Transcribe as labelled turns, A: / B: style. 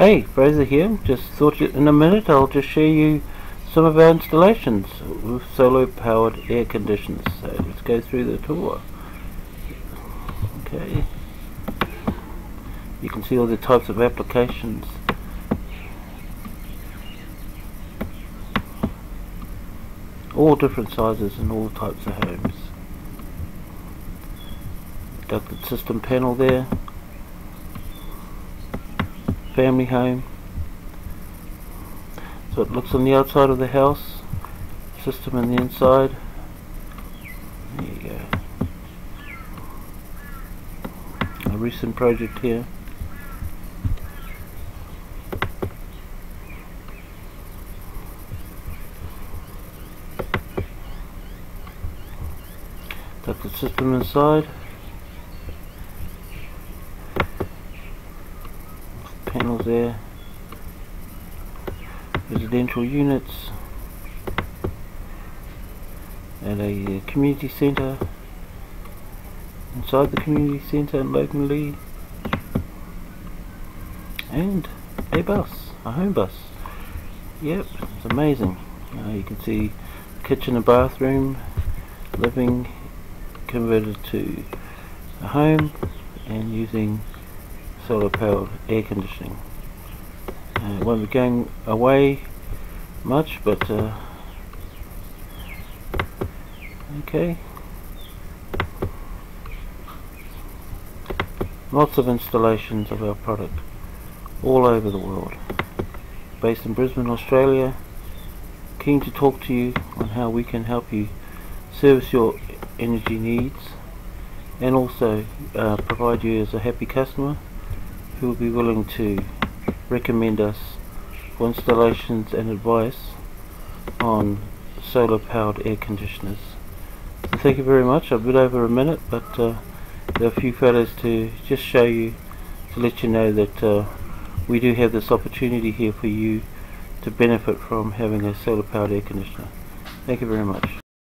A: Hey, Fraser here. Just thought in a minute I'll just show you some of our installations with solar powered air conditioners. So let's go through the tour. Okay. You can see all the types of applications. All different sizes and all types of homes. Ducted system panel there family home. So it looks on the outside of the house, system on the inside. There you go. A recent project here. Ducted system inside. Panels there. Residential units. And a uh, community centre inside the community centre Logan and a bus, a home bus. Yep, it's amazing. Uh, you can see kitchen and bathroom living converted to a home and using solar powered air conditioning. Uh, it won't be going away much but uh, okay. Lots of installations of our product all over the world. Based in Brisbane Australia. Keen to talk to you on how we can help you service your energy needs and also uh, provide you as a happy customer who will be willing to recommend us for installations and advice on solar powered air conditioners. So thank you very much. I've been over a minute but uh, there are a few photos to just show you to let you know that uh, we do have this opportunity here for you to benefit from having a solar powered air conditioner. Thank you very much.